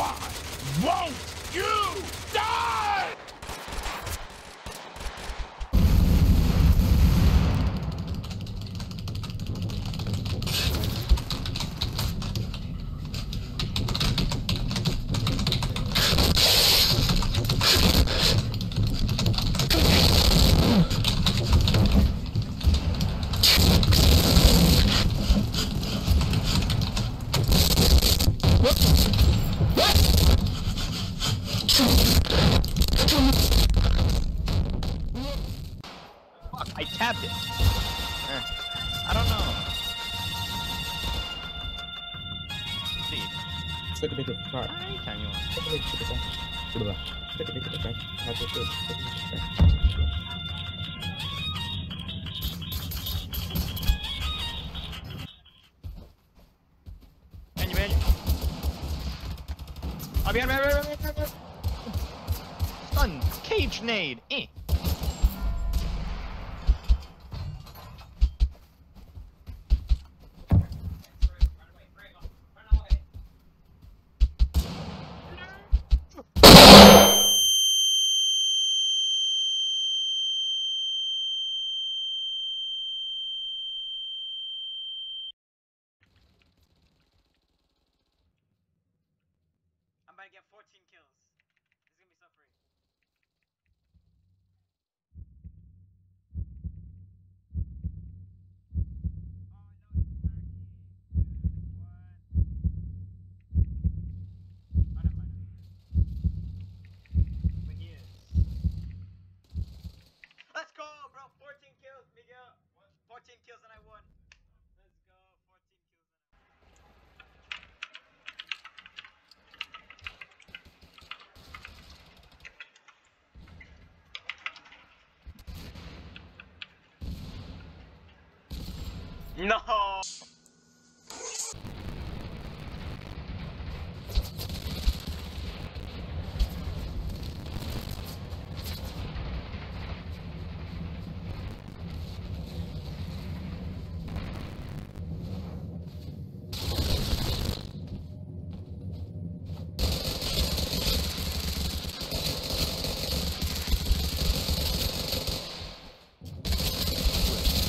Why won't you die? Fuck, I tabbed it. Eh, I don't know. See, Take a picture. All right. anytime you want. Take a picture. Take a picture. Take a picture. Take a picture. Take a picture. Behind you, behind you. Oh, behind, behind, behind, Stun, cage nade, eh. Get 14 kills. Bro. 14 kills, Miguel. 14 kills and I won. Let's go. 14 kills and I won. No.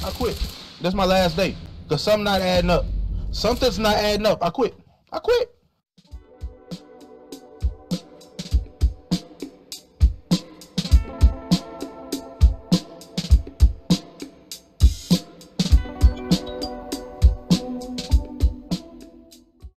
I quit. That's my last day. Cause something not adding up. Something's not adding up. I quit. I quit.